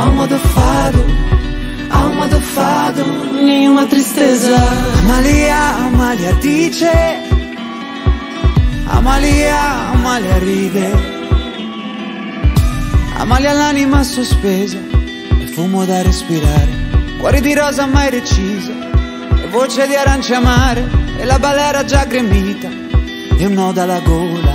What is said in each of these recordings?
alma do fado, alma do fado, nenhuma tristeza. Amalia, Amalia dice, Amalia, Amalia ride. Amalia l'anima sospesa e fumo da respirare. Cuori di rosa mai recisa e voce di arancia amare e la balera già gremita e un nodo alla gola.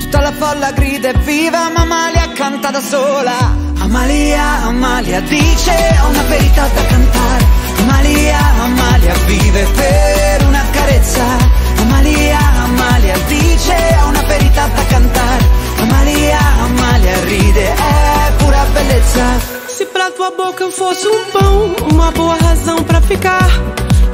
Tutta la folla grida e viva, ma Amalia canta da sola. Amalia, Amalia dice ho una verità da cantare. Amalia, Amalia vive per una carezza. Amalia, Amalia dice ho una verità da cantare. Amalia, Amalia ride, è pura bellezza. Se pra tua boca eu fosse um pão, uma boa razão pra ficar.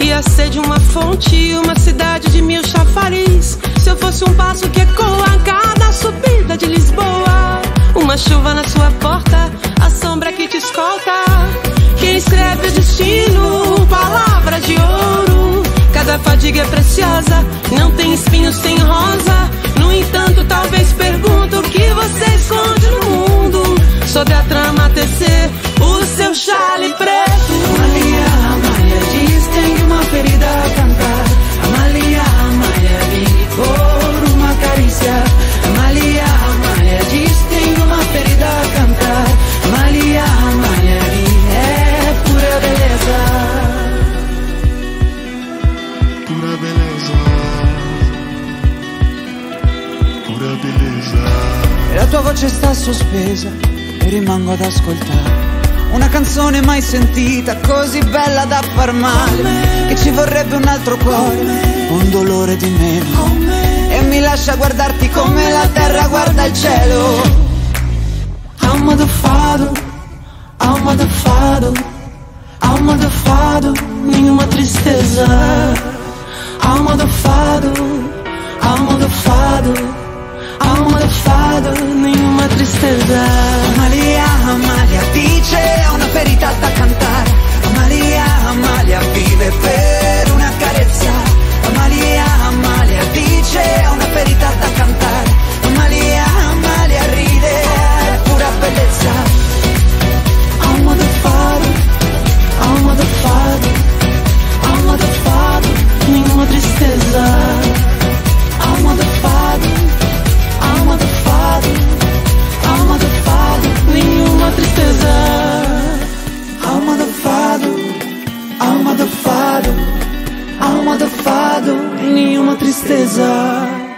Ia ser de uma fonte, uma cidade de mil chafariz. Se eu fosse um passo que ecoa cada subida de Lisboa. Uma chuva na sua porta, que escolta. Quem escreve o destino, palavras de ouro. Cada fadiga é preciosa, não tem espinho sem rosa. No entanto, talvez tua voce sta sospesa e rimango ad ascoltare. Una canzone mai sentita, così bella da far male, che ci vorrebbe un altro cuore, un dolore di meno. E mi lascia guardarti come la terra guarda il cielo. Alma do fado, alma do fado, alma do fado, nenhuma tristeza. Alma do fado, alma do fado, do fado, nenhuma tristeza. Amalia, Amalia dice ha una verità da cantare. Alma arrumado fado, nenhuma tristeza.